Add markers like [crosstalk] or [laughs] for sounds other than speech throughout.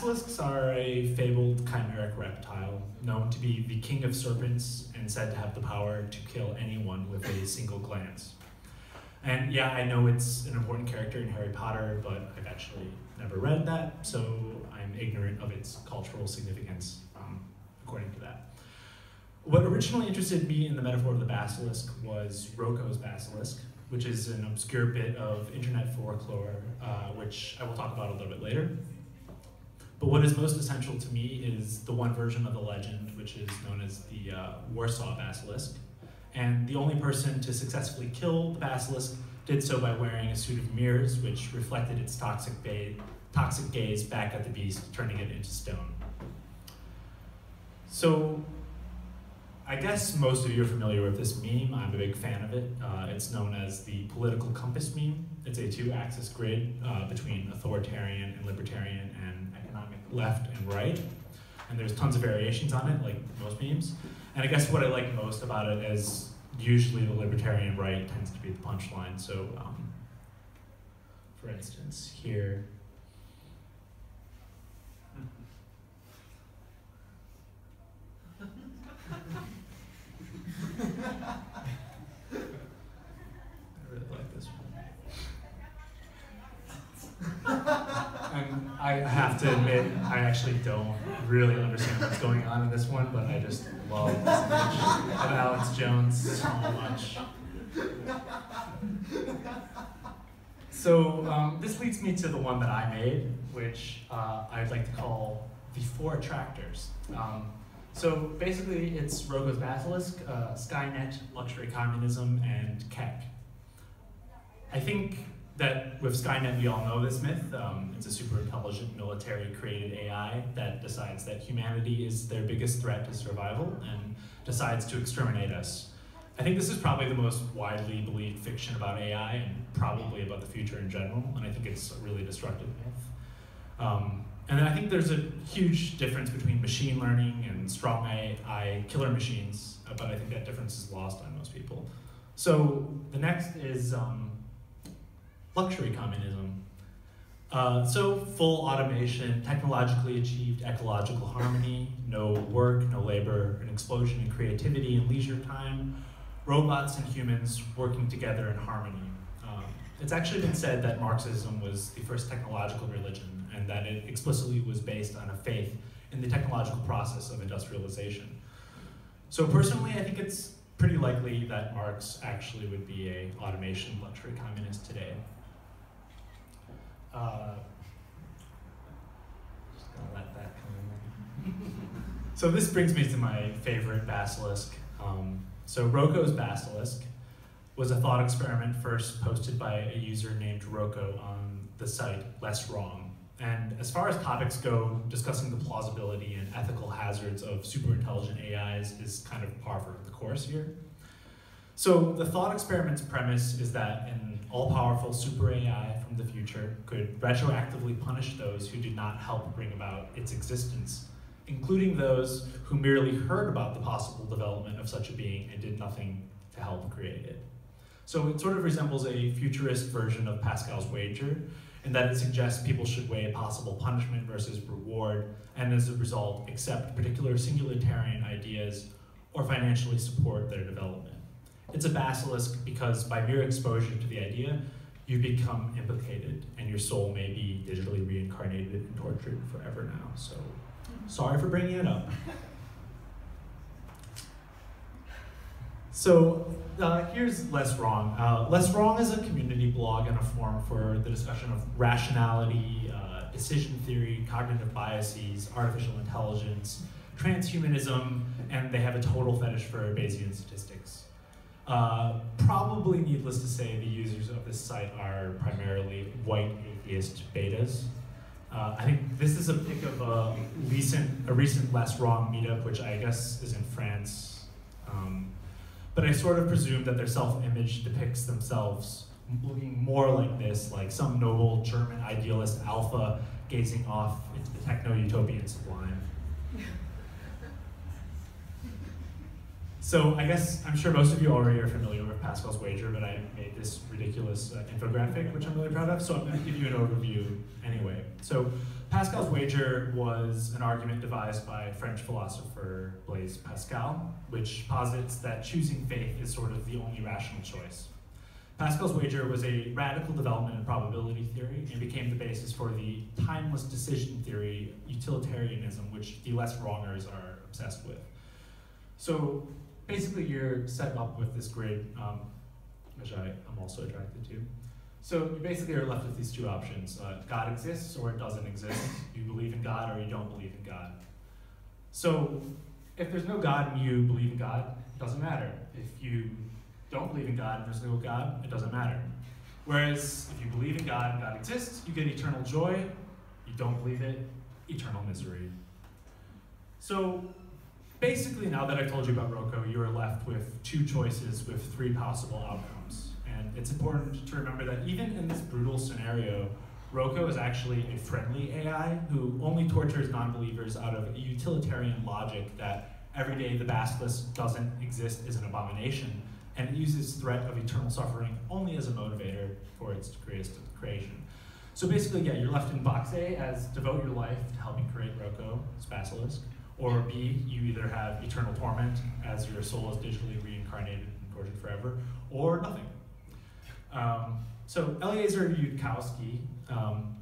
Basilisks are a fabled chimeric reptile known to be the king of serpents and said to have the power to kill anyone with a single glance. And yeah, I know it's an important character in Harry Potter, but I've actually never read that, so I'm ignorant of its cultural significance um, according to that. What originally interested me in the metaphor of the basilisk was Roko's basilisk, which is an obscure bit of internet folklore, uh, which I will talk about a little bit later. But what is most essential to me is the one version of the legend, which is known as the uh, Warsaw Basilisk. And the only person to successfully kill the basilisk did so by wearing a suit of mirrors, which reflected its toxic, toxic gaze back at the beast, turning it into stone. So I guess most of you are familiar with this meme. I'm a big fan of it. Uh, it's known as the political compass meme. It's a two-axis grid uh, between authoritarian and libertarian left and right. And there's tons of variations on it, like most memes. And I guess what I like most about it is usually the libertarian right tends to be the punchline. So, um, for instance, here, [laughs] and I have to admit, I actually don't really understand what's going on in this one, but I just love this image of Alex Jones so much. So um, this leads me to the one that I made, which uh, I'd like to call the Four Attractors. Um, so basically, it's Roko's Basilisk, uh, Skynet, luxury communism, and Kek. I think that with Skynet, we all know this myth. Um, it's a super intelligent military created AI that decides that humanity is their biggest threat to survival and decides to exterminate us. I think this is probably the most widely believed fiction about AI and probably about the future in general, and I think it's a really destructive myth. Um, and then I think there's a huge difference between machine learning and strong AI killer machines, but I think that difference is lost on most people. So the next is um, luxury communism. Uh, so full automation, technologically achieved ecological harmony, no work, no labor, an explosion in creativity and leisure time, robots and humans working together in harmony. Um, it's actually been said that Marxism was the first technological religion and that it explicitly was based on a faith in the technological process of industrialization. So personally, I think it's pretty likely that Marx actually would be a automation luxury communist today. Uh, just gonna let that come in. [laughs] so this brings me to my favorite basilisk. Um, so Roko's basilisk was a thought experiment first posted by a user named Roko on the site Less Wrong. And as far as topics go, discussing the plausibility and ethical hazards of super intelligent AIs is kind of par for the course here. So the thought experiment's premise is that an all-powerful super AI from the future could retroactively punish those who did not help bring about its existence, including those who merely heard about the possible development of such a being and did nothing to help create it. So it sort of resembles a futurist version of Pascal's wager, in that it suggests people should weigh possible punishment versus reward, and as a result, accept particular singularitarian ideas or financially support their development. It's a basilisk because by mere exposure to the idea, you become implicated and your soul may be digitally reincarnated and tortured forever now. So sorry for bringing it up. So uh, here's Less Wrong. Uh, Less Wrong is a community blog and a forum for the discussion of rationality, uh, decision theory, cognitive biases, artificial intelligence, transhumanism, and they have a total fetish for Bayesian statistics. Uh, probably needless to say, the users of this site are primarily white atheist betas. Uh, I think this is a pic of a recent, a recent Less Wrong meetup, which I guess is in France. Um, but I sort of presume that their self-image depicts themselves looking more like this, like some noble German idealist alpha gazing off into the techno-utopian sublime. So I guess I'm sure most of you already are familiar with Pascal's wager, but I made this ridiculous uh, infographic, which I'm really proud of. So I'm going to give you an overview anyway. So Pascal's wager was an argument devised by French philosopher Blaise Pascal, which posits that choosing faith is sort of the only rational choice. Pascal's wager was a radical development in probability theory and became the basis for the timeless decision theory, utilitarianism, which the less wrongers are obsessed with. So basically you're set up with this grid, um, which I am also attracted to. So you basically are left with these two options. Uh, God exists or it doesn't exist. You believe in God or you don't believe in God. So if there's no God and you believe in God, it doesn't matter. If you don't believe in God and there's no God, it doesn't matter. Whereas if you believe in God and God exists, you get eternal joy. You don't believe it, eternal misery. So basically, now that I told you about Roko, you are left with two choices with three possible outcomes. And it's important to remember that even in this brutal scenario, Roko is actually a friendly AI who only tortures non-believers out of a utilitarian logic that every day the basilisk doesn't exist is an abomination, and it uses threat of eternal suffering only as a motivator for its creation. So basically, yeah, you're left in box A as devote your life to helping create Roko, its basilisk, or B, you either have eternal torment as your soul is digitally reincarnated and tortured forever, or nothing. Um, so Eliezer Yudkowsky um,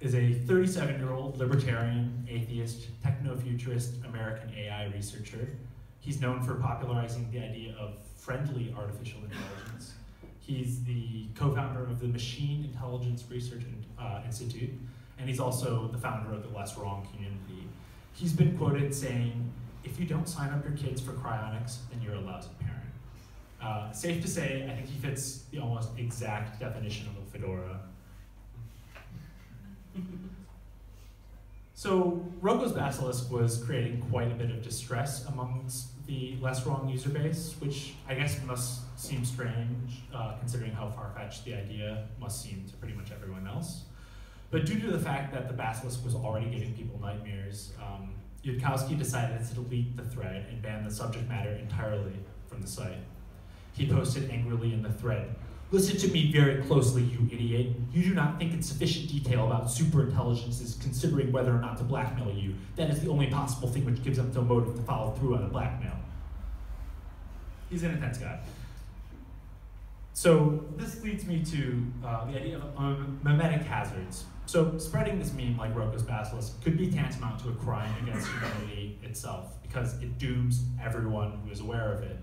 is a 37-year-old libertarian, atheist, techno-futurist American AI researcher. He's known for popularizing the idea of friendly artificial intelligence. He's the co-founder of the Machine Intelligence Research uh, Institute, and he's also the founder of the Less Wrong community. He's been quoted saying, if you don't sign up your kids for cryonics, then you're a lousy parent. Uh, safe to say, I think he fits the almost exact definition of a fedora. so Roko's Basilisk was creating quite a bit of distress amongst the less wrong user base, which I guess must seem strange uh, considering how far-fetched the idea must seem to pretty much everyone else. But due to the fact that the Basilisk was already giving people nightmares, um, Yudkowsky decided to delete the thread and ban the subject matter entirely from the site. He posted angrily in the thread, Listen to me very closely, you idiot. You do not think in sufficient detail about superintelligences considering whether or not to blackmail you. That is the only possible thing which gives them no motive to follow through on a blackmail. He's an intense guy. So this leads me to uh, the idea of um, memetic hazards. So spreading this meme like Roko's Basilisk could be tantamount to a crime against humanity itself because it dooms everyone who is aware of it.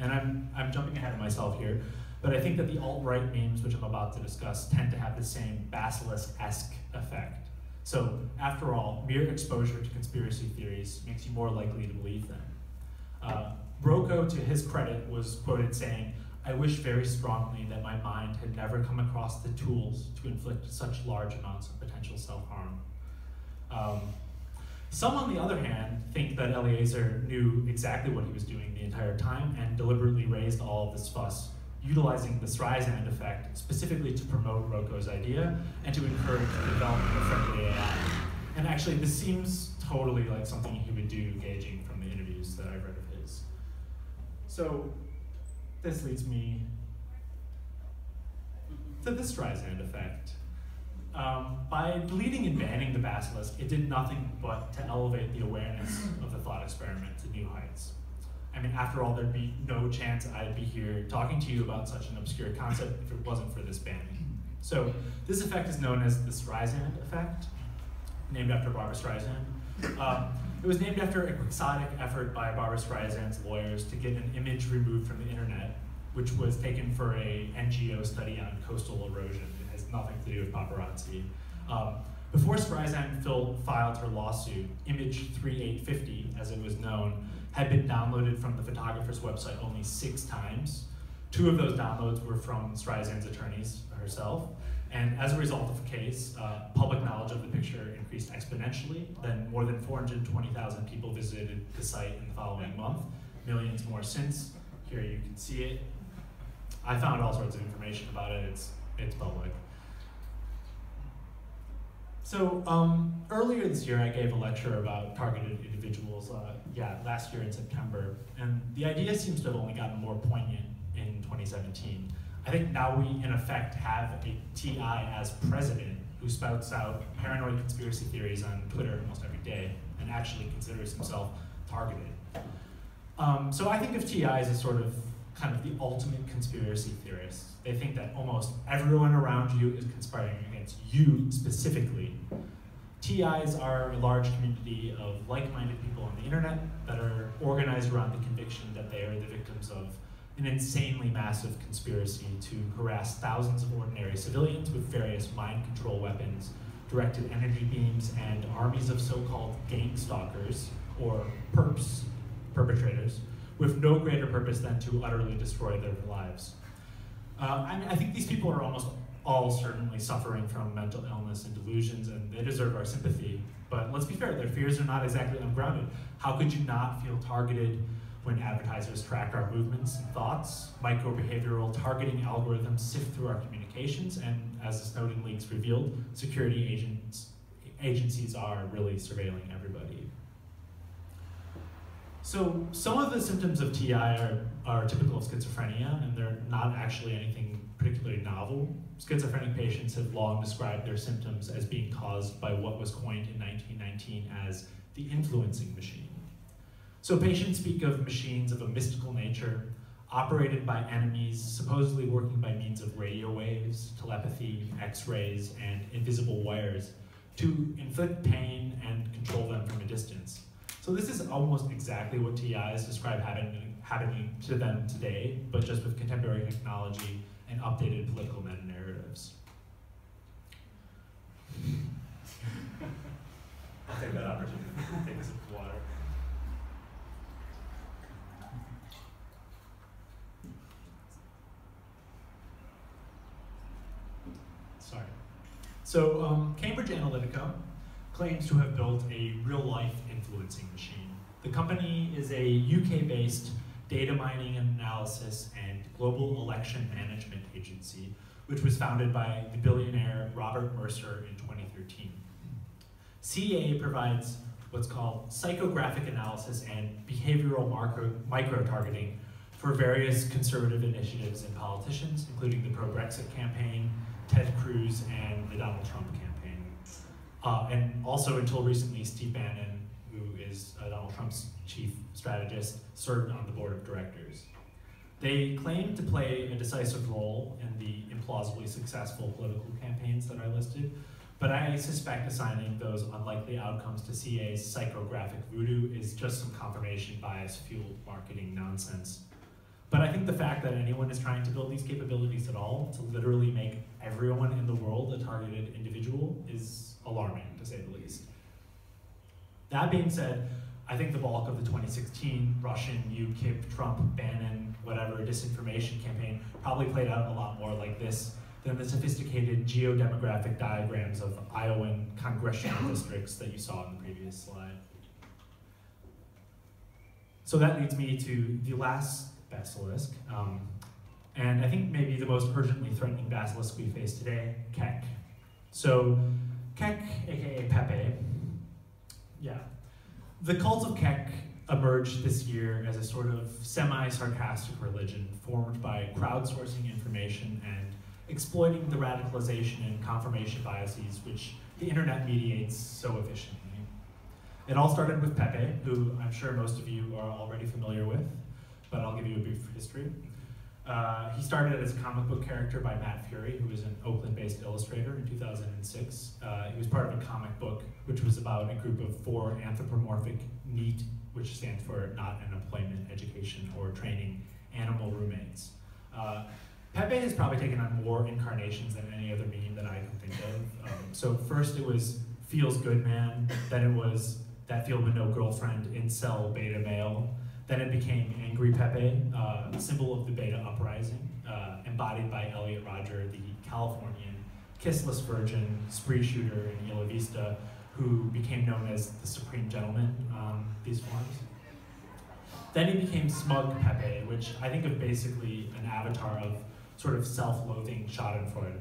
And I'm, I'm jumping ahead of myself here, but I think that the alt-right memes, which I'm about to discuss, tend to have the same basilisk-esque effect. So after all, mere exposure to conspiracy theories makes you more likely to believe them. Uh, Roko, to his credit, was quoted saying, I wish very strongly that my mind had never come across the tools to inflict such large amounts of potential self-harm. Um, some, on the other hand, think that Eliezer knew exactly what he was doing the entire time and deliberately raised all of this fuss, utilizing the Streisand effect specifically to promote Roko's idea and to encourage the development of friendly AI. And actually, this seems totally like something he would do, gauging from the interviews that I've read of his. So, this leads me to the Streisand effect. Um, by deleting and banning the basilisk, it did nothing but to elevate the awareness of the thought experiment to new heights. I mean, after all, there'd be no chance I'd be here talking to you about such an obscure concept if it wasn't for this banning. So this effect is known as the Streisand effect, named after Barbra Streisand. Um, it was named after a quixotic effort by Barbra Streisand's lawyers to get an image removed from the internet, which was taken for a NGO study on coastal erosion. It has nothing to do with paparazzi. Um, before Streisand filed her lawsuit, Image 3850, as it was known, had been downloaded from the photographer's website only six times. Two of those downloads were from Streisand's attorneys herself, and as a result of the case, uh, public knowledge of the picture increased exponentially. Then more than 420,000 people visited the site in the following month, millions more since. Here you can see it. I found all sorts of information about it, it's, it's public. So um, earlier this year, I gave a lecture about targeted individuals. Uh, yeah, last year in September, and the idea seems to have only gotten more poignant in 2017. I think now we, in effect, have a TI as president who spouts out paranoid conspiracy theories on Twitter almost every day and actually considers himself targeted. Um, so I think of TIs as a sort of kind of the ultimate conspiracy theorists. They think that almost everyone around you is conspiring against you specifically. TIs are a large community of like-minded people on the internet that are organized around the conviction that they are the victims of an insanely massive conspiracy to harass thousands of ordinary civilians with various mind control weapons, directed energy beams, and armies of so-called gang stalkers, or perps, perpetrators, with no greater purpose than to utterly destroy their lives. Uh, I, mean, I think these people are almost all certainly suffering from mental illness and delusions, and they deserve our sympathy. But let's be fair, their fears are not exactly ungrounded. How could you not feel targeted when advertisers track our movements and thoughts? Micro-behavioral targeting algorithms sift through our communications, and as the Snowden leaks revealed, security agents, agencies are really surveilling everybody. So some of the symptoms of TI are, are typical of schizophrenia, and they're not actually anything particularly novel. Schizophrenic patients have long described their symptoms as being caused by what was coined in 1919 as the influencing machine. So patients speak of machines of a mystical nature, operated by enemies, supposedly working by means of radio waves, telepathy, x-rays, and invisible wires, to inflict pain and control them from a distance. So this is almost exactly what TIs describe happening, happening to them today, but just with contemporary technology and updated political meta-narratives. [laughs] I'll take that opportunity to take a sip of water. Sorry. So um, Cambridge Analytica claims to have built a real-life influencing machine. The company is a UK-based data mining and analysis and global election management agency, which was founded by the billionaire Robert Mercer in 2013. CA provides what's called psychographic analysis and behavioral micro-targeting for various conservative initiatives and politicians, including the pro-Brexit campaign, Ted Cruz, and the Donald Trump campaign. Uh, and also until recently, Steve Bannon, is uh, Donald Trump's chief strategist, served on the board of directors. They claim to play a decisive role in the implausibly successful political campaigns that I listed, but I suspect assigning those unlikely outcomes to CA's psychographic voodoo is just some confirmation bias fueled marketing nonsense. But I think the fact that anyone is trying to build these capabilities at all to literally make everyone in the world a targeted individual is alarming, to say the least. That being said, I think the bulk of the 2016 Russian, UKIP, Trump, Bannon, whatever disinformation campaign probably played out a lot more like this than the sophisticated geodemographic diagrams of Iowan congressional [coughs] districts that you saw in the previous slide. So that leads me to the last basilisk, um, and I think maybe the most urgently threatening basilisk we face today, Kek. So Kek, aka Pepe, yeah. The cult of Kek emerged this year as a sort of semi-sarcastic religion formed by crowdsourcing information and exploiting the radicalization and confirmation biases which the internet mediates so efficiently. It all started with Pepe, who I'm sure most of you are already familiar with, but I'll give you a brief history. Uh, he started as a comic book character by Matt Furie, who was an Oakland-based illustrator in 2006. Uh, he was part of a comic book which was about a group of four anthropomorphic NEET, which stands for Not an Employment, Education, or Training, animal roommates. Uh, Pepe has probably taken on more incarnations than any other meme that I can think of. Um, so first it was Feels Good Man, then it was That Feel With No Girlfriend, Incel Beta Male, then it became Angry Pepe, uh, symbol of the Beta Uprising, uh, embodied by Elliot Rodger, the Californian kissless virgin, spree shooter in Isla Vista, who became known as the Supreme Gentleman on these forums. Then he became Smug Pepe, which I think of basically an avatar of sort of self-loathing Schadenfreude.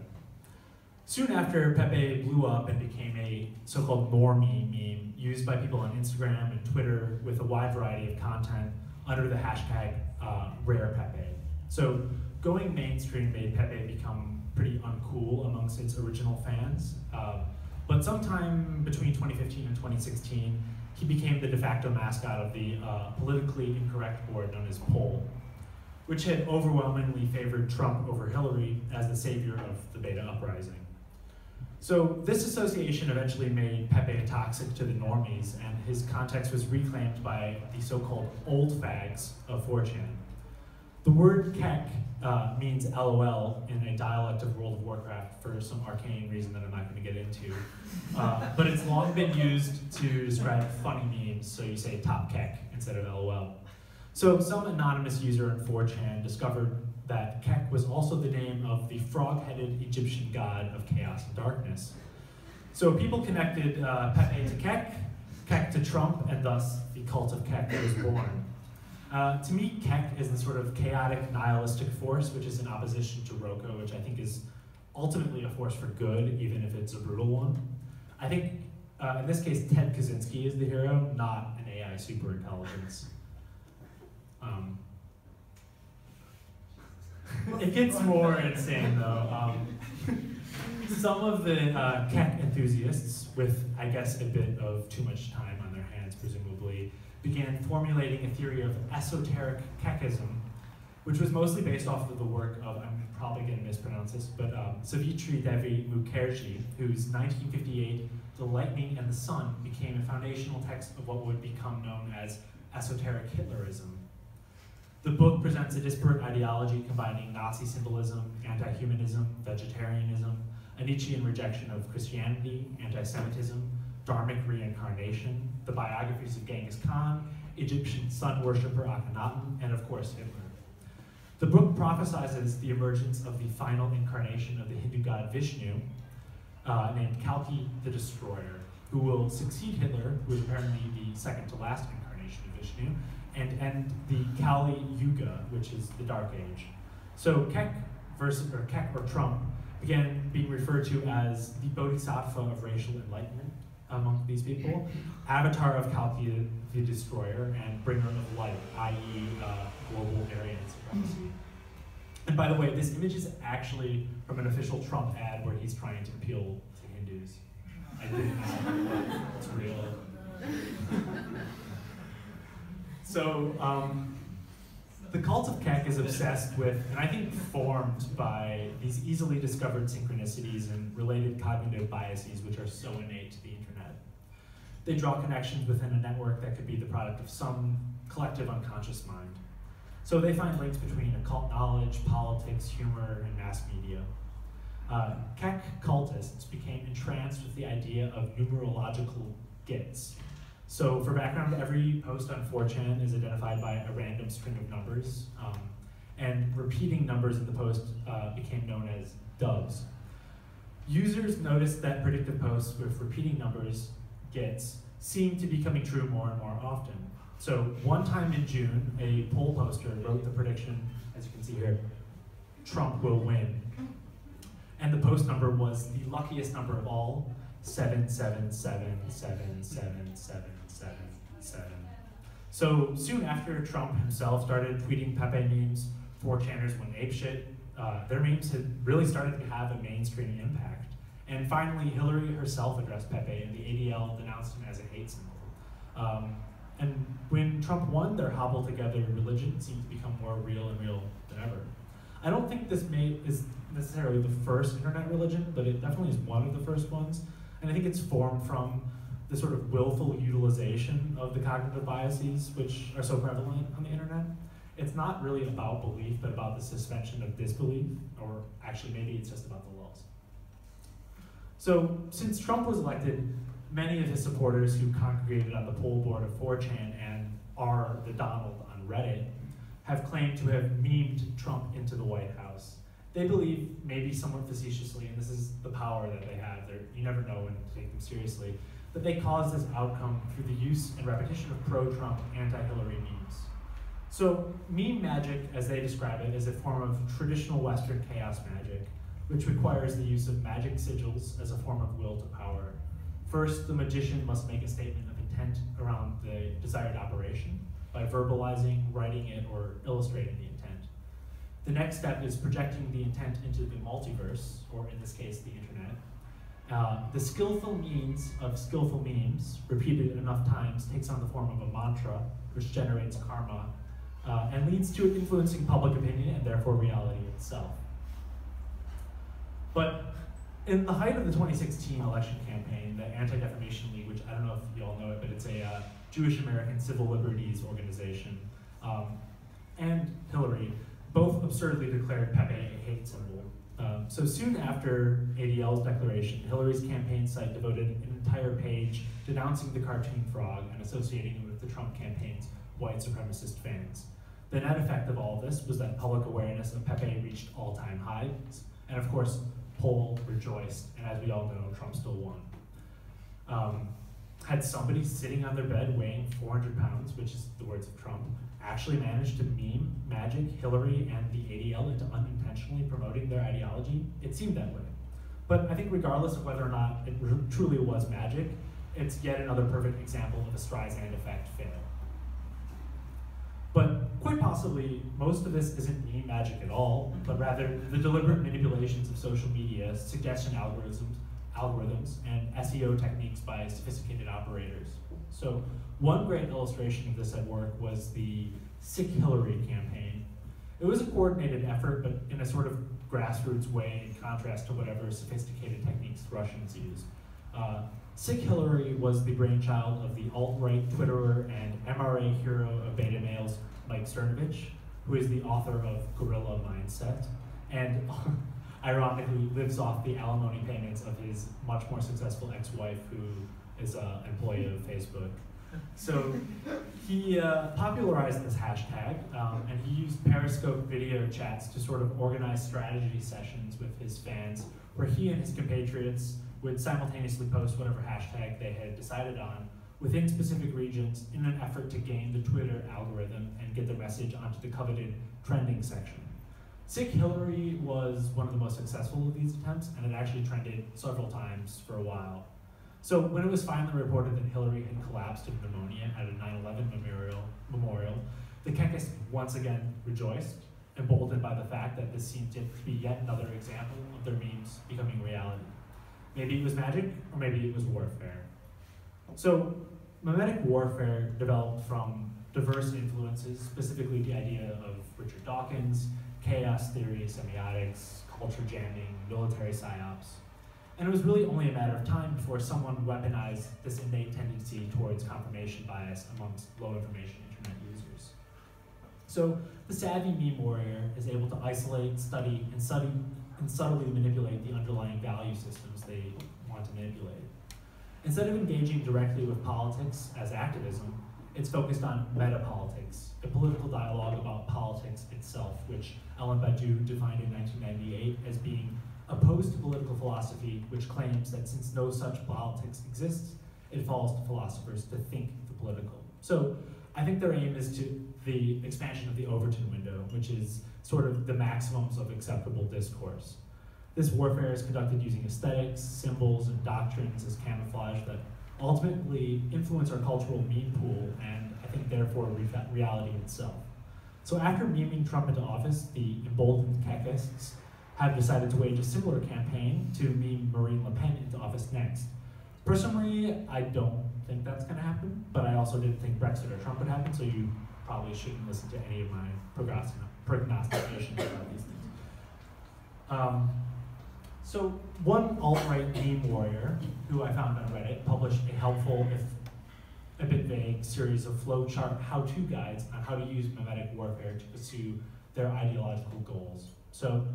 Soon after, Pepe blew up and became a so-called normie meme used by people on Instagram and Twitter with a wide variety of content under the hashtag uh, RarePepe. So going mainstream made Pepe become pretty uncool amongst its original fans. Um, but sometime between 2015 and 2016, he became the de facto mascot of the uh, politically incorrect board known as POL, which had overwhelmingly favored Trump over Hillary as the savior of the beta uprising. So this association eventually made Pepe toxic to the normies, and his context was reclaimed by the so-called old fags of 4chan. The word kek uh, means LOL in a dialect of World of Warcraft for some arcane reason that I'm not going to get into. Uh, but it's long been used to describe funny memes, so you say top kek instead of LOL. So some anonymous user in 4chan discovered that Kek was also the name of the frog-headed Egyptian god of chaos and darkness. So people connected uh, Pepe to Kek, Kek to Trump, and thus the cult of Kek was born. Uh, to me, Kek is the sort of chaotic, nihilistic force, which is in opposition to Roko, which I think is ultimately a force for good, even if it's a brutal one. I think, uh, in this case, Ted Kaczynski is the hero, not an AI superintelligence. Um, it gets more insane though. Um, some of the uh, enthusiasts, with I guess a bit of too much time on their hands, presumably, began formulating a theory of esoteric Kekism, which was mostly based off of the work of, I'm probably going to mispronounce this, but um, Savitri Devi Mukherjee, whose 1958 The Lightning and the Sun became a foundational text of what would become known as esoteric Hitlerism. The book presents a disparate ideology combining Nazi symbolism, anti-humanism, vegetarianism, a Nietzschean rejection of Christianity, anti-Semitism, dharmic reincarnation, the biographies of Genghis Khan, Egyptian sun worshipper Akhenaten, and of course Hitler. The book prophesizes the emergence of the final incarnation of the Hindu god Vishnu, uh, named Kalki the Destroyer, who will succeed Hitler, who is apparently the second to last incarnation of Vishnu, and end the Kali Yuga, which is the Dark Age. So Kek versus or or Trump began being referred to as the Bodhisattva of racial enlightenment among these people, avatar of Kalki the Destroyer, and bringer of light, i.e., uh, global Aryan supremacy. And by the way, this image is actually from an official Trump ad where he's trying to appeal to Hindus. I didn't know it's real. So um, the cult of Kek is obsessed with, and I think formed by these easily discovered synchronicities and related cognitive biases which are so innate to the internet. They draw connections within a network that could be the product of some collective unconscious mind. So they find links between occult knowledge, politics, humor, and mass media. Uh, Kek cultists became entranced with the idea of numerological gets, so for background, every post on 4chan is identified by a random string of numbers, um, and repeating numbers in the post uh, became known as dubs. Users noticed that predictive posts with repeating numbers, gets, seemed to be coming true more and more often. So one time in June, a poll poster wrote the prediction, as you can see here, Trump will win. And the post number was the luckiest number of all, seven, seven, seven, seven, seven, seven, So soon after Trump himself started tweeting Pepe memes, 4chaners went apeshit. Uh, their memes had really started to have a mainstream impact. And finally, Hillary herself addressed Pepe, and the ADL denounced him as a hate symbol. Um, and when Trump won, their hobble together religion seemed to become more real and real than ever. I don't think this may, is necessarily the first internet religion, but it definitely is one of the first ones. And I think it's formed from the sort of willful utilization of the cognitive biases which are so prevalent on the internet. It's not really about belief, but about the suspension of disbelief, or actually maybe it's just about the laws. So since Trump was elected, many of his supporters who congregated on the poll board of 4chan and are the Donald on Reddit have claimed to have memed Trump into the White House they believe, maybe somewhat facetiously, and this is the power that they have, They're, you never know when to take them seriously, that they caused this outcome through the use and repetition of pro-Trump, anti-Hillary memes. So meme magic, as they describe it, is a form of traditional Western chaos magic, which requires the use of magic sigils as a form of will to power. First, the magician must make a statement of intent around the desired operation by verbalizing, writing it, or illustrating the intent. The next step is projecting the intent into the multiverse, or in this case, the internet. Uh, the skillful means of skillful memes, repeated enough times, takes on the form of a mantra, which generates karma, uh, and leads to influencing public opinion and therefore reality itself. But in the height of the 2016 election campaign, the Anti-Defamation League, which I don't know if you all know it, but it's a uh, Jewish American civil liberties organization, um, and Hillary, both absurdly declared Pepe a hate symbol. Um, so soon after ADL's declaration, Hillary's campaign site devoted an entire page denouncing the cartoon frog and associating it with the Trump campaign's white supremacist fans. The net effect of all of this was that public awareness of Pepe reached all-time highs, and of course, poll rejoiced, and as we all know, Trump still won. Um, had somebody sitting on their bed weighing 400 pounds, which is the words of Trump, actually managed to meme Magic, Hillary, and the ADL into unintentionally promoting their ideology? It seemed that way. But I think regardless of whether or not it truly was magic, it's yet another perfect example of a Streisand effect fail. But quite possibly, most of this isn't meme magic at all, but rather the deliberate manipulations of social media, suggestion algorithms, algorithms, and SEO techniques by sophisticated operators. So one great illustration of this at work was the Sick Hillary campaign. It was a coordinated effort, but in a sort of grassroots way in contrast to whatever sophisticated techniques the Russians used. Uh, Sick Hillary was the brainchild of the alt-right Twitterer and MRA hero of beta males, Mike Cernovich, who is the author of Gorilla Mindset, and [laughs] ironically lives off the alimony payments of his much more successful ex-wife, who is an employee of Facebook. So he uh, popularized this hashtag, um, and he used Periscope video chats to sort of organize strategy sessions with his fans, where he and his compatriots would simultaneously post whatever hashtag they had decided on within specific regions in an effort to gain the Twitter algorithm and get the message onto the coveted trending section. Sick Hillary was one of the most successful of these attempts, and it actually trended several times for a while. So when it was finally reported that Hillary had collapsed of pneumonia at a 9-11 memorial, memorial, the Kekis once again rejoiced, emboldened by the fact that this seemed to be yet another example of their memes becoming reality. Maybe it was magic, or maybe it was warfare. So, memetic warfare developed from diverse influences, specifically the idea of Richard Dawkins, chaos theory, semiotics, culture jamming, military psyops. And it was really only a matter of time before someone weaponized this innate tendency towards confirmation bias amongst low information internet users. So the savvy meme warrior is able to isolate, study, and, study, and subtly manipulate the underlying value systems they want to manipulate. Instead of engaging directly with politics as activism, it's focused on metapolitics, a political dialogue about politics itself, which Alain Badiou defined in 1998 as being opposed to political philosophy, which claims that since no such politics exists, it falls to philosophers to think the political. So I think their aim is to the expansion of the Overton window, which is sort of the maximums of acceptable discourse. This warfare is conducted using aesthetics, symbols, and doctrines as camouflage that ultimately influence our cultural meme pool and I think therefore re reality itself. So after memeing Trump into office, the emboldened Kekists have decided to wage a similar campaign to meme Marine Le Pen into office next. Personally, I don't think that's going to happen, but I also didn't think Brexit or Trump would happen, so you probably shouldn't listen to any of my prognostications about these things. Um, so one alt-right meme warrior, who I found on Reddit, published a helpful, if a bit vague, series of flowchart how-to guides on how to use memetic warfare to pursue their ideological goals. So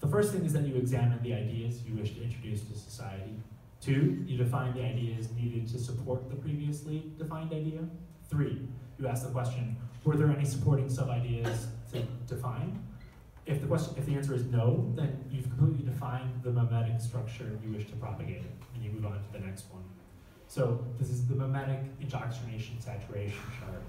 the first thing is that you examine the ideas you wish to introduce to society. Two, you define the ideas needed to support the previously defined idea. Three, you ask the question, were there any supporting sub-ideas to define? If the question, if the answer is no, then you've completely defined the memetic structure you wish to propagate, and you move on to the next one. So this is the memetic indoctrination saturation chart.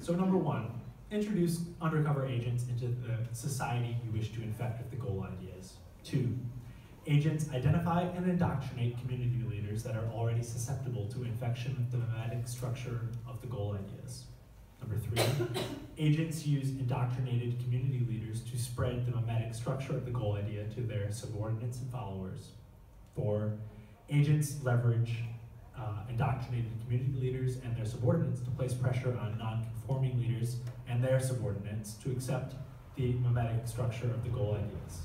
So number one, introduce undercover agents into the society you wish to infect with the goal ideas. Two, agents identify and indoctrinate community leaders that are already susceptible to infection with the mimetic structure of the goal ideas. Number three, [coughs] agents use indoctrinated community leaders to spread the mimetic structure of the goal idea to their subordinates and followers. Four, agents leverage uh, indoctrinated community leaders and their subordinates to place pressure on non-conforming leaders and their subordinates to accept the mimetic structure of the goal ideas.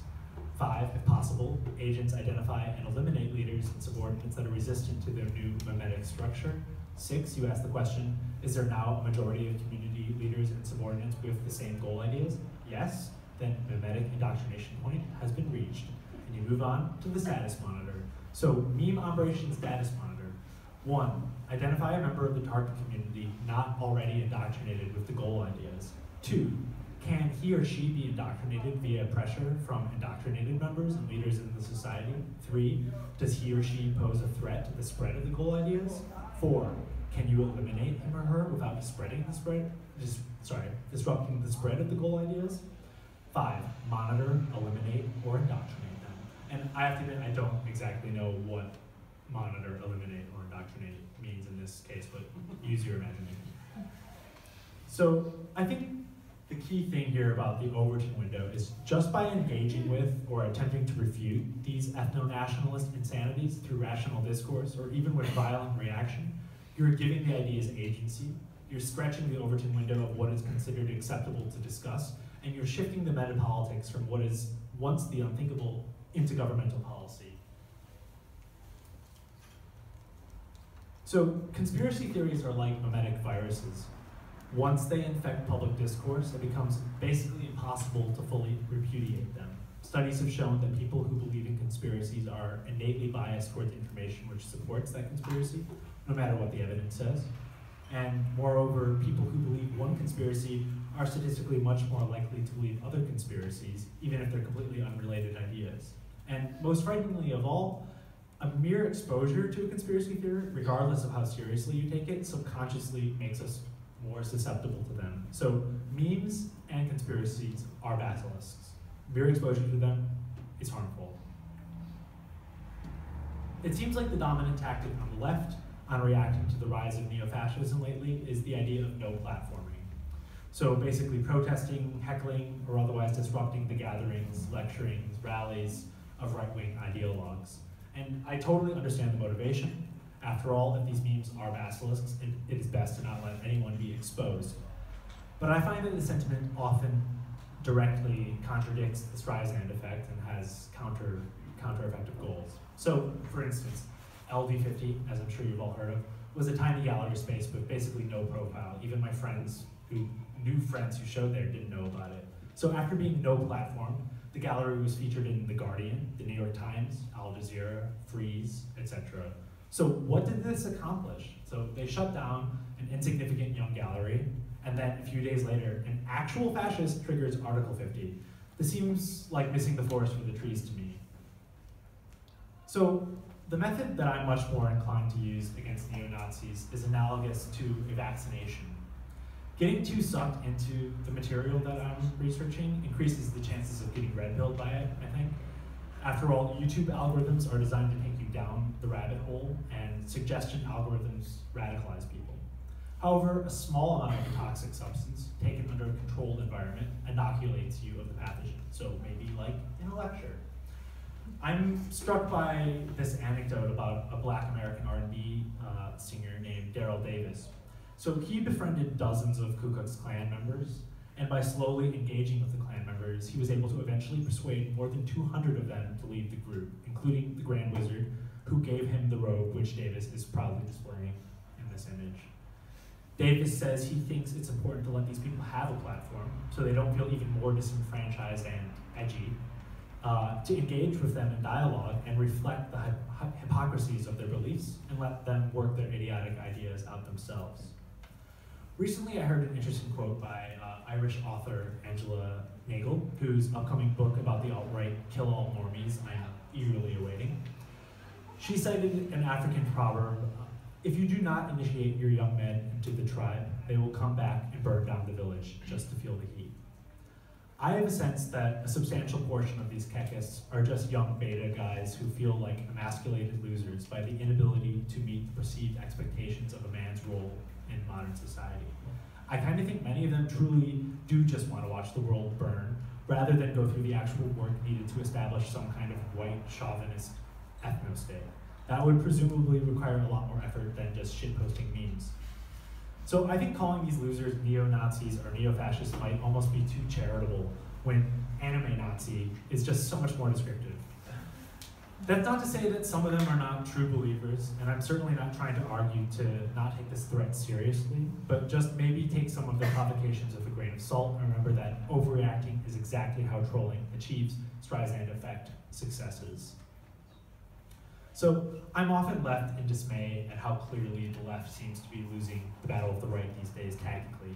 Five, if possible, agents identify and eliminate leaders and subordinates that are resistant to their new mimetic structure. Six, you ask the question, is there now a majority of community leaders and subordinates with the same goal ideas? Yes, then mimetic indoctrination point has been reached. And you move on to the status monitor. So meme operation status monitor. One, identify a member of the target community not already indoctrinated with the goal ideas. Two, can he or she be indoctrinated via pressure from indoctrinated members and leaders in the society? Three, does he or she pose a threat to the spread of the goal ideas? Four, can you eliminate him or her without spreading the spread? Just, sorry, disrupting the spread of the goal ideas? Five, monitor, eliminate, or indoctrinate them. And I have to admit, I don't exactly know what monitor, eliminate, or indoctrinate means in this case, but use your imagination. So I think the key thing here about the Overton window is just by engaging with or attempting to refute these ethno-nationalist insanities through rational discourse or even with violent reaction, you're giving the ideas agency, you're stretching the Overton window of what is considered acceptable to discuss, and you're shifting the meta-politics from what is once the unthinkable into governmental policy. So conspiracy theories are like mimetic viruses. Once they infect public discourse, it becomes basically impossible to fully repudiate them. Studies have shown that people who believe in conspiracies are innately biased towards information which supports that conspiracy, no matter what the evidence says. And moreover, people who believe one conspiracy are statistically much more likely to believe other conspiracies, even if they're completely unrelated ideas. And most frighteningly of all, a mere exposure to a conspiracy theory, regardless of how seriously you take it, subconsciously makes us more susceptible to them. So memes and conspiracies are basilisks. Mere exposure to them is harmful. It seems like the dominant tactic on the left on reacting to the rise of neo-fascism lately is the idea of no platforming. So basically protesting, heckling, or otherwise disrupting the gatherings, lecturings, rallies of right-wing ideologues. And I totally understand the motivation. After all, if these memes are basilisks, it, it is best to not let anyone be exposed. But I find that the sentiment often directly contradicts the Streisand effect and has counter, counter-effective goals. So, for instance, LD50, as I'm sure you've all heard of, was a tiny gallery space with basically no profile. Even my friends who knew friends who showed there didn't know about it. So after being no platform, the gallery was featured in The Guardian, The New York Times, Al Jazeera, Frieze, etc. So what did this accomplish? So they shut down an insignificant young gallery, and then a few days later, an actual fascist triggers Article 50. This seems like missing the forest for the trees to me. So the method that I'm much more inclined to use against neo-Nazis is analogous to a vaccination. Getting too sucked into the material that I'm researching increases the chances of getting red pilled by it, I think. After all, YouTube algorithms are designed to take you down the rabbit hole, and suggestion algorithms radicalize people. However, a small amount of a toxic substance, taken under a controlled environment, inoculates you of the pathogen. So maybe like in a lecture. I'm struck by this anecdote about a black American R&B uh, singer named Daryl Davis, so he befriended dozens of Ku Klux Klan members, and by slowly engaging with the Klan members, he was able to eventually persuade more than 200 of them to leave the group, including the Grand Wizard, who gave him the robe which Davis is proudly displaying in this image. Davis says he thinks it's important to let these people have a platform so they don't feel even more disenfranchised and edgy, uh, to engage with them in dialogue and reflect the hypocrisies of their beliefs and let them work their idiotic ideas out themselves. Recently, I heard an interesting quote by uh, Irish author Angela Nagle, whose upcoming book about the alt-right kill all normies I am eagerly awaiting. She cited an African proverb If you do not initiate your young men into the tribe, they will come back and burn down the village just to feel the heat. I have a sense that a substantial portion of these Kekists are just young beta guys who feel like emasculated losers by the inability to meet the perceived expectations of a man's role in modern society. I kind of think many of them truly do just want to watch the world burn, rather than go through the actual work needed to establish some kind of white chauvinist ethno-state. That would presumably require a lot more effort than just shitposting memes. So I think calling these losers neo-Nazis or neo-fascists might almost be too charitable when anime Nazi is just so much more descriptive. That's not to say that some of them are not true believers, and I'm certainly not trying to argue to not take this threat seriously, but just maybe take some of the provocations with a grain of salt and remember that overreacting is exactly how trolling achieves Streisand effect successes. So I'm often left in dismay at how clearly the left seems to be losing the battle of the right these days tactically.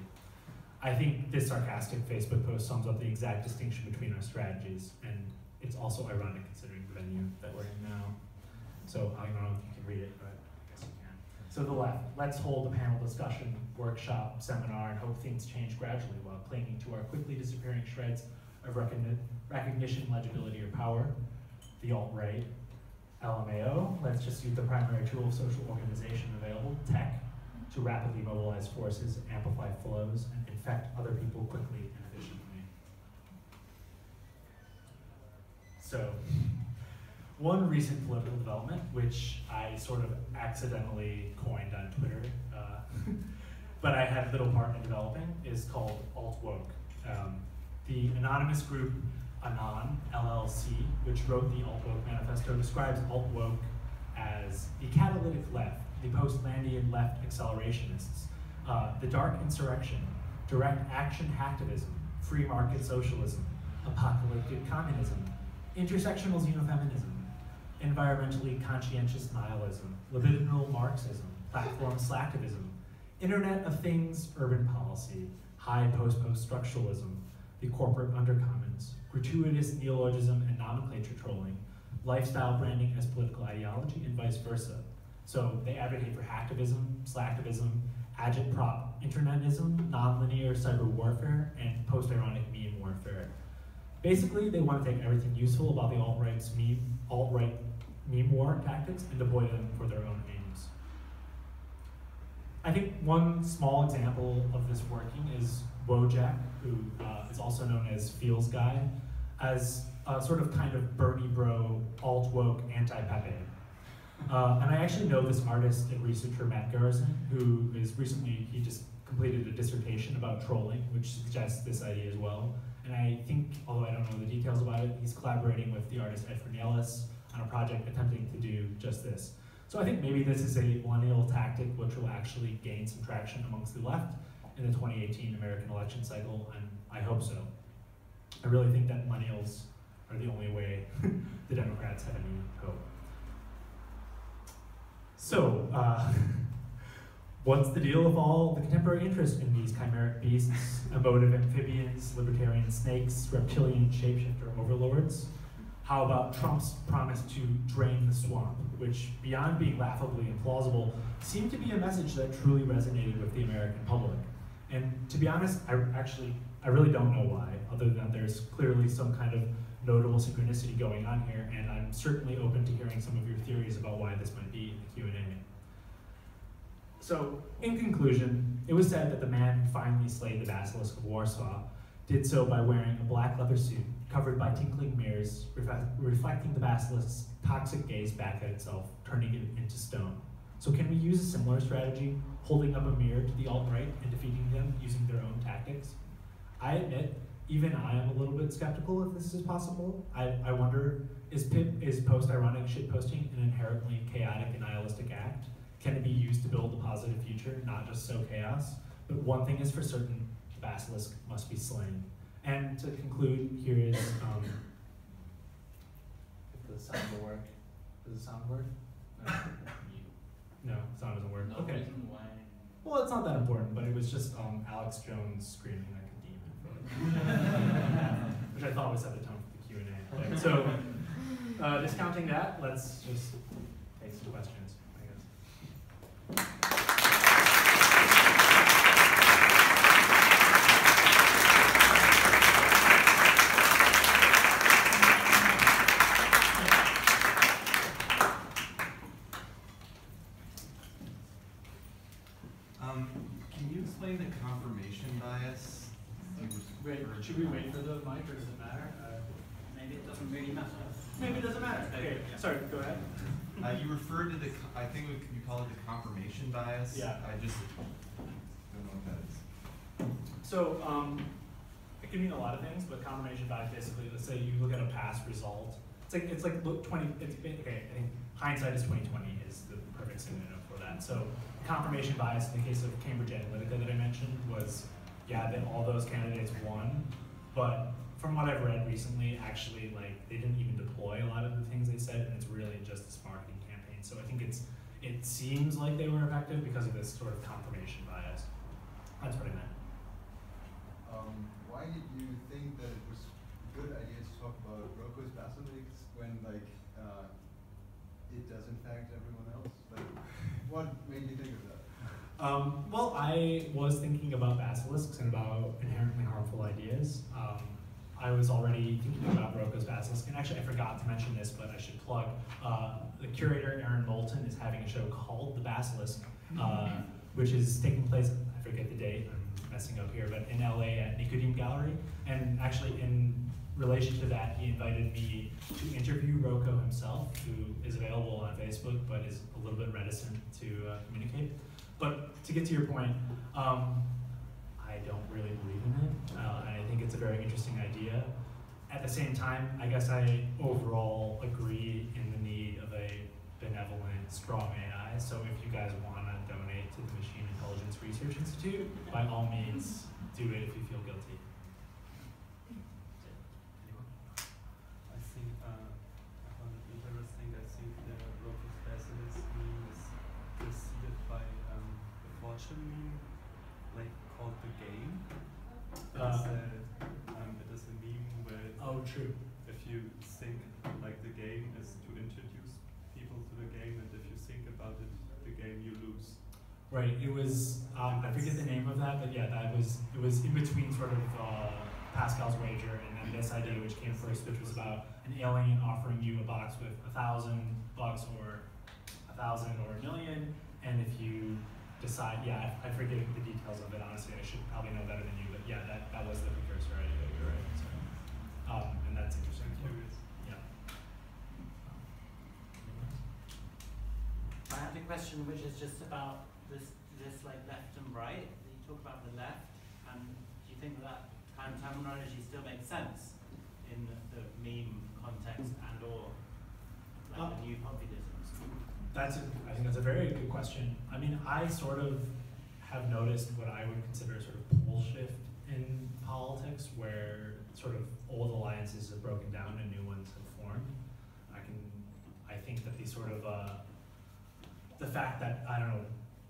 I think this sarcastic Facebook post sums up the exact distinction between our strategies, and it's also ironic considering venue that we're in now. So I don't know if you can read it, but I guess you can. So the left, let's hold a panel discussion, workshop, seminar, and hope things change gradually while clinging to our quickly disappearing shreds of recogni recognition, legibility, or power. The alt-right, LMAO, let's just use the primary tool of social organization available, tech, to rapidly mobilize forces, amplify flows, and infect other people quickly and efficiently. So, one recent political development, which I sort of accidentally coined on Twitter, uh, [laughs] but I had little part in developing, is called alt woke. Um, the anonymous group Anon LLC, which wrote the alt woke manifesto, describes alt woke as the catalytic left, the post-Landian left accelerationists, uh, the dark insurrection, direct action hacktivism, free market socialism, apocalyptic communism, intersectional xenofeminism, environmentally conscientious nihilism, libidinal Marxism, platform slacktivism, Internet of Things urban policy, high post-post structuralism, the corporate undercommons, gratuitous neologism and nomenclature trolling, lifestyle branding as political ideology, and vice versa. So they advocate for hacktivism, slacktivism, agitprop internetism, nonlinear cyber warfare, and post-ironic meme warfare. Basically, they want to take everything useful about the alt-right's meme, alt-right meme war tactics and deploy them for their own aims. I think one small example of this working is Wojak, who uh, is also known as Feels Guy, as a sort of kind of Bernie bro, alt-woke, anti-Pepe. Uh, and I actually know this artist and researcher, Matt Garrison, who is recently, he just completed a dissertation about trolling, which suggests this idea as well. And I think, although I don't know the details about it, he's collaborating with the artist Ed Fernandez on a project attempting to do just this. So I think maybe this is a millennial tactic which will actually gain some traction amongst the left in the 2018 American election cycle, and I hope so. I really think that millennials are the only way [laughs] the Democrats have any hope. So, uh, [laughs] what's the deal with all the contemporary interest in these chimeric beasts, emotive amphibians, libertarian snakes, reptilian shapeshifter overlords? How about Trump's promise to drain the swamp, which, beyond being laughably implausible, seemed to be a message that truly resonated with the American public? And to be honest, I actually, I really don't know why, other than there's clearly some kind of notable synchronicity going on here, and I'm certainly open to hearing some of your theories about why this might be in the Q&A. So, in conclusion, it was said that the man who finally slayed the Basilisk of Warsaw did so by wearing a black leather suit covered by tinkling mirrors, reflecting the basilisk's toxic gaze back at itself, turning it into stone. So can we use a similar strategy, holding up a mirror to the alt-right and defeating them using their own tactics? I admit, even I am a little bit skeptical if this is possible. I, I wonder, is, is post-ironic shitposting an inherently chaotic and nihilistic act? Can it be used to build a positive future, not just sow chaos? But one thing is for certain, the basilisk must be slain. And to conclude, here is, um, if the sound will work. Does the sound work? No, sound doesn't work. No okay. reason why. Well, it's not that important, but it was just um, Alex Jones screaming like a demon, [laughs] which I thought was at the tone for the Q and A. So, uh, discounting that, let's just take some questions. I guess. Should we wait for the mic or does it matter? Uh, Maybe it doesn't really matter. maybe it doesn't matter. Okay, Yeah. sorry, go ahead. Uh, you referred to the, I think we, you call it the confirmation bias. Yeah. I just don't know what that is. So, um, it can mean a lot of things, but confirmation bias basically, let's say you look at a past result. It's like, it's like, look, twenty, it's, ba- okay, I think hindsight is twenty twenty is the perfect synonym for that. So confirmation bias in the case of Cambridge Analytica that I mentioned was, yeah, that all those candidates won, but from what I've read recently, actually, like, they didn't even deploy a lot of the things they said, and it's really just this marketing campaign. So I think it's, it seems like they were effective because of this sort of confirmation bias. That's what I meant. Um, why did you think that it was a good idea to talk about Roko's Basilisk when like uh, it does in everyone else? Like, what made you think of that? Um, well, I was thinking about basilisks and about inherently harmful ideas. Um, I was already thinking about Roko's basilisk, and actually, I forgot to mention this, but I should plug. Uh, the curator Aaron Moulton is having a show called The Basilisk, uh, which is taking place. I forget the date. I'm messing up here, but in LA at Nicodim Gallery. And actually, in relation to that, he invited me to interview Roko himself, who is available on Facebook, but is a little bit reticent to uh, communicate. To get to your point, um, I don't really believe in it, uh, and I think it's a very interesting idea. At the same time, I guess I overall agree in the need of a benevolent, strong AI. So if you guys want to donate to the Machine Intelligence Research Institute, by all means, do it if you feel guilty. Anyone? I think uh, I found it interesting. I think the Roko's Basilisk meme is preceded by um, a fortune meme, like called the game. It is Uh, a, um, it is a meme where Oh, true. if you think like the game is to introduce people to the game, and if you think about it, the game you lose. Right. It was. Um, I forget the name of that, but yeah, that was. It was in between sort of uh, Pascal's wager and then this idea, which came first, which was about an alien offering you a box with a thousand bucks or a thousand or a million, and if you decide, yeah, I, forget the details of it. Honestly, I should probably know better than you, but yeah, that, that was the precursor idea. You're right. So, um, and that's interesting. Yeah. I have a question which is just about this, this like left and right. You talk about the left, and do you think that kind of terminology still makes sense in the meme context and or like Uh, the new populisms? That's, a, I think that's a very good question. I mean, I sort of have noticed what I would consider sort of pole shift in politics, where sort of old alliances have broken down and new ones have formed. I can, I think that the sort of, uh, the fact that, I don't know,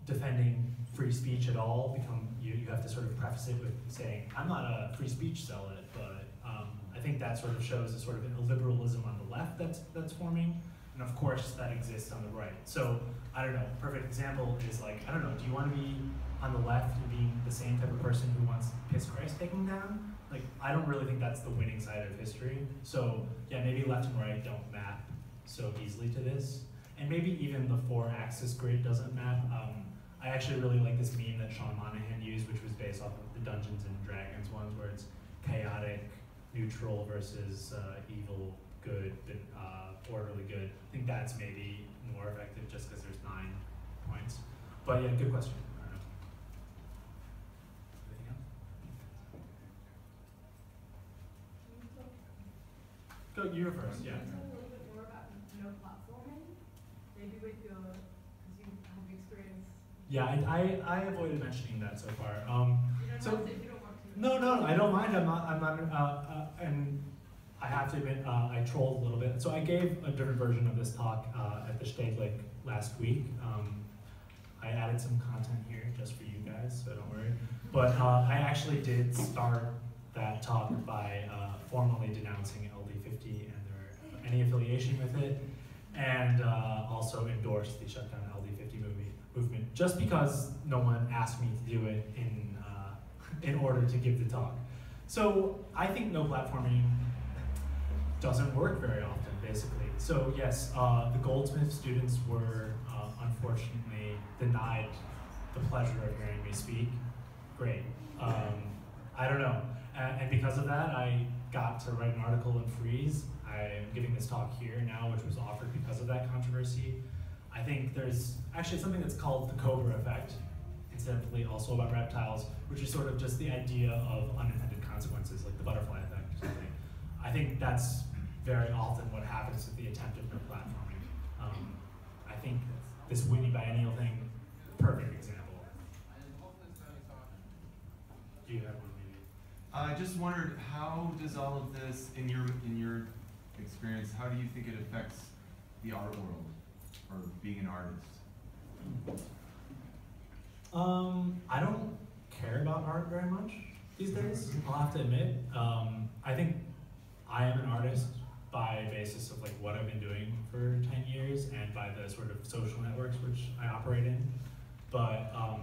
defending free speech at all become, you, you have to sort of preface it with saying, I'm not a free speech zealot, but um, I think that sort of shows a sort of a liberalism on the left that's, that's forming. And of course, that exists on the right. So, I don't know, perfect example is like, I don't know, do you want to be on the left and being the same type of person who wants Piss Christ taken down? Like, I don't really think that's the winning side of history. So, yeah, maybe left and right don't map so easily to this. And maybe even the four axis grid doesn't map. Um, I actually really like this meme that Sean Monahan used, which was based off of the Dungeons and Dragons ones, where it's chaotic, neutral versus uh, evil, good, uh, orderly good. I think that's maybe more effective just because there's nine points. But yeah, good question. Go, you first, yeah. Maybe with your, because you have experience. Yeah, I, I, I avoided mentioning that so far. Um, So- have to, you don't want to. No, no, I don't mind. I'm not. I'm not. Uh, uh, and I have to admit, uh, I trolled a little bit. So I gave a different version of this talk uh, at the Stedelijk last week. Um, I added some content here just for you guys, so don't worry. But uh, I actually did start that talk by uh, formally denouncing LD50 and their any affiliation with it, and uh, also endorsed the shutdown LD50 movie movement. Just because no one asked me to do it in uh, [laughs] in order to give the talk. So I think no platforming doesn't work very often, basically. So yes, uh, the Goldsmith students were uh, unfortunately denied the pleasure of hearing me speak. Great. Um, I don't know. And, and because of that, I got to write an article in Frieze. I'm giving this talk here now, which was offered because of that controversy. I think there's actually something that's called the Cobra effect, incidentally also about reptiles, which is sort of just the idea of unintended consequences, like the butterfly effect or something. I think that's very often what happens with the attempt of no platforming. Um, I think this Whitney biennial thing, perfect example. Do you have one maybe? I just wondered, how does all of this, in your, in your experience, how do you think it affects the art world, or being an artist? Um, I don't care about art very much these days. I'll have to admit. Um, I think I am an artist by basis of like what I've been doing for ten years and by the sort of social networks which I operate in. But um,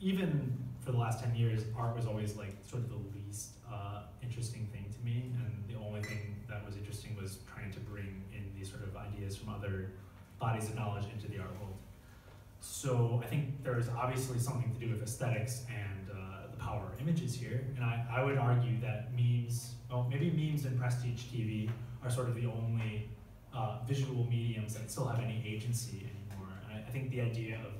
even for the last ten years, art was always like sort of the least uh, interesting thing to me, and the only thing that was interesting was trying to bring in these sort of ideas from other bodies of knowledge into the art world. So I think there is obviously something to do with aesthetics and uh, the power of images here. And I, I would argue that memes, well, maybe memes and prestige TV are sort of the only uh, visual mediums that still have any agency anymore. I, I think the idea of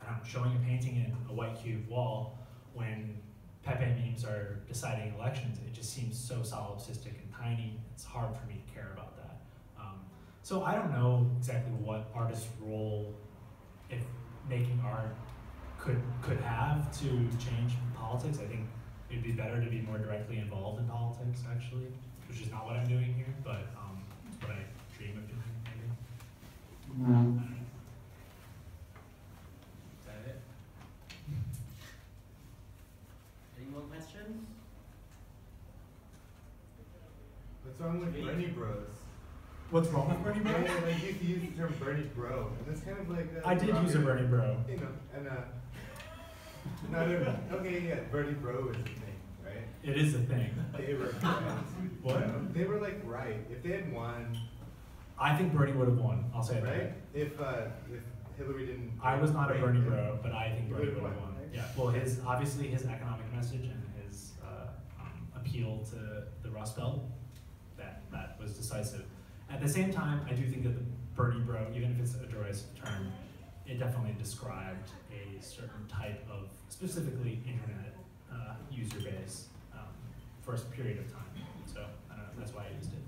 I don't know, showing a painting in a white cube wall when Pepe memes are deciding elections, it just seems so solipsistic and tiny. It's hard for me to care about so I don't know exactly what artist's role if making art could could have to change politics. I think it'd be better to be more directly involved in politics, actually, which is not what I'm doing here, but um, it's what I dream of doing, maybe. I. Is that it? Any more questions? What's wrong with Me. Bernie Bros? What's wrong with Bernie Bro? yeah, like you use the term Bernie Bro, and it's kind of like. uh, I did use a Bernie Bro. You know, and uh, not a, okay, yeah, Bernie Bro is a thing, right? It is a thing. They were. Right? What? They were like right. If they had won, I think Bernie would have won. I'll say right? that. If uh, if Hillary didn't. I was not a Bernie bro, but I think Bernie would have won, won. right? Yeah. Well, his obviously his economic message and his uh, um, appeal to the Rust Belt that that was decisive. At the same time, I do think that the Bernie bro, even if it's a derisive term, it definitely described a certain type of specifically internet uh, user base um, for a period of time. So I don't know. That's why I used it.